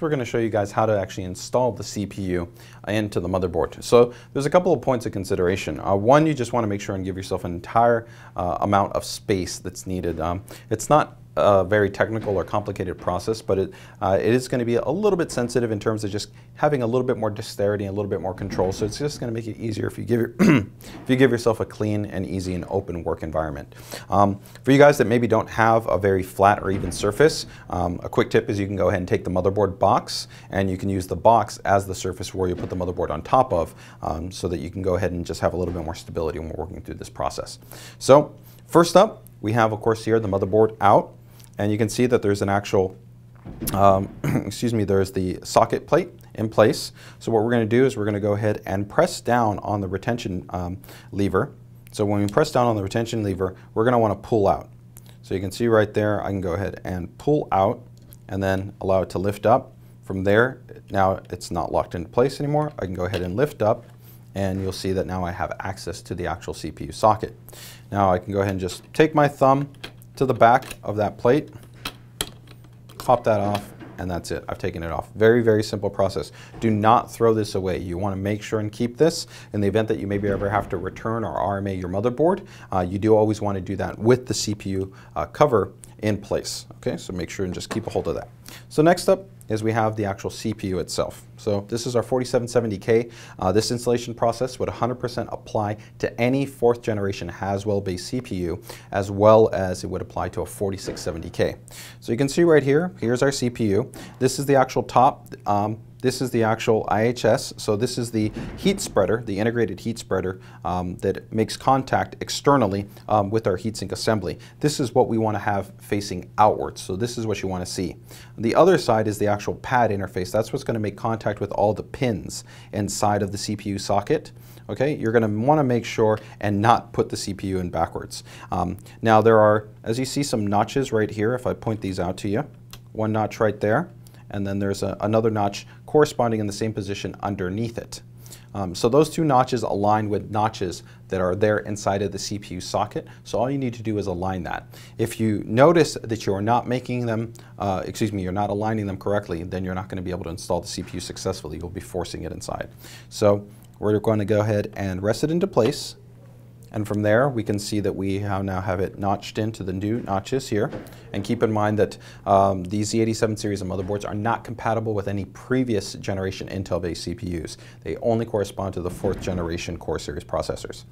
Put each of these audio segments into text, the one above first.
we're going to show you guys how to actually install the CPU into the motherboard. So there's a couple of points of consideration. Uh, one, you just want to make sure and give yourself an entire uh, amount of space that's needed. Um, it's not a very technical or complicated process, but it, uh, it is going to be a little bit sensitive in terms of just having a little bit more dexterity and a little bit more control. So it's just going to make it easier if you give your if you give yourself a clean and easy and open work environment. Um, for you guys that maybe don't have a very flat or even surface, um, a quick tip is you can go ahead and take the motherboard box and you can use the box as the surface where you put the motherboard on top of, um, so that you can go ahead and just have a little bit more stability when we're working through this process. So first up, we have of course here the motherboard out. And you can see that there's an actual, um, excuse me, there's the socket plate in place. So what we're going to do is we're going to go ahead and press down on the retention um, lever. So when we press down on the retention lever, we're going to want to pull out. So you can see right there, I can go ahead and pull out and then allow it to lift up. From there, now it's not locked into place anymore. I can go ahead and lift up and you'll see that now I have access to the actual CPU socket. Now I can go ahead and just take my thumb to the back of that plate, pop that off, and that's it. I've taken it off. Very, very simple process. Do not throw this away. You want to make sure and keep this in the event that you maybe ever have to return or RMA your motherboard. Uh, you do always want to do that with the CPU uh, cover in place. Okay, so make sure and just keep a hold of that. So next up is we have the actual CPU itself. So this is our 4770K. Uh, this installation process would 100% apply to any fourth generation Haswell based CPU as well as it would apply to a 4670K. So you can see right here, here's our CPU. This is the actual top. Um, this is the actual IHS. So this is the heat spreader, the integrated heat spreader um, that makes contact externally um, with our heatsink assembly. This is what we want to have facing outwards. So this is what you want to see. The other side is the actual pad interface. That's what's going to make contact with all the pins inside of the CPU socket. Okay, you're going to want to make sure and not put the CPU in backwards. Um, now there are, as you see, some notches right here. If I point these out to you, one notch right there and then there's a, another notch corresponding in the same position underneath it. Um, so those two notches align with notches that are there inside of the CPU socket. So all you need to do is align that. If you notice that you're not making them, uh, excuse me, you're not aligning them correctly, then you're not going to be able to install the CPU successfully. You'll be forcing it inside. So we're going to go ahead and rest it into place. And from there, we can see that we now have it notched into the new notches here. And keep in mind that um, these Z87 series of motherboards are not compatible with any previous generation Intel-based CPUs. They only correspond to the fourth generation Core series processors.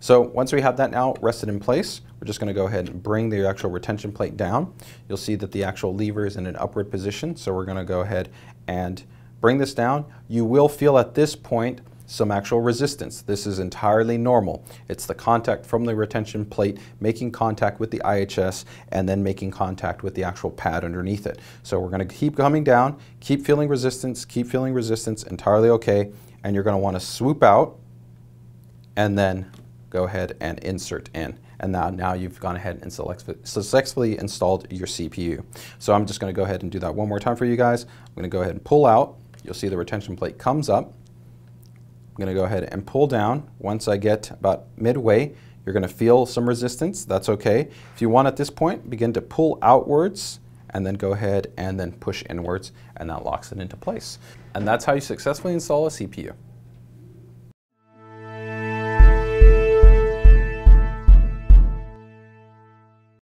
So once we have that now rested in place, we're just going to go ahead and bring the actual retention plate down. You'll see that the actual lever is in an upward position. So we're going to go ahead and bring this down. You will feel at this point some actual resistance. This is entirely normal. It's the contact from the retention plate making contact with the IHS and then making contact with the actual pad underneath it. So we're going to keep coming down, keep feeling resistance, keep feeling resistance, entirely okay, and you're going to want to swoop out and then go ahead and insert in. And now, now you've gone ahead and successfully installed your CPU. So I'm just going to go ahead and do that one more time for you guys. I'm going to go ahead and pull out. You'll see the retention plate comes up. I'm going to go ahead and pull down. Once I get about midway, you're going to feel some resistance. That's okay. If you want at this point, begin to pull outwards and then go ahead and then push inwards and that locks it into place. And that's how you successfully install a CPU.